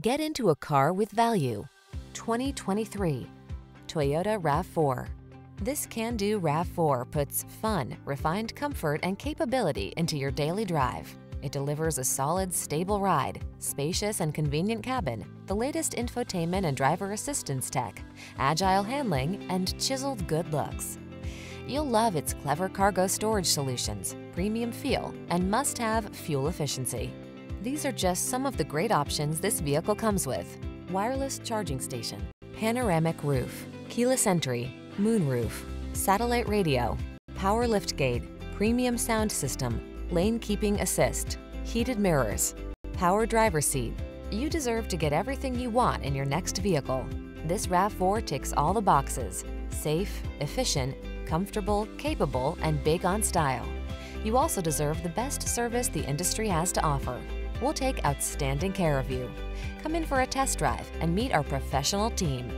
Get into a car with value. 2023 Toyota RAV4. This can-do RAV4 puts fun, refined comfort, and capability into your daily drive. It delivers a solid, stable ride, spacious and convenient cabin, the latest infotainment and driver assistance tech, agile handling, and chiseled good looks. You'll love its clever cargo storage solutions, premium feel, and must-have fuel efficiency. These are just some of the great options this vehicle comes with. Wireless charging station, panoramic roof, keyless entry, moonroof, satellite radio, power liftgate, premium sound system, lane keeping assist, heated mirrors, power driver seat. You deserve to get everything you want in your next vehicle. This RAV4 ticks all the boxes. Safe, efficient, comfortable, capable, and big on style. You also deserve the best service the industry has to offer. We'll take outstanding care of you. Come in for a test drive and meet our professional team.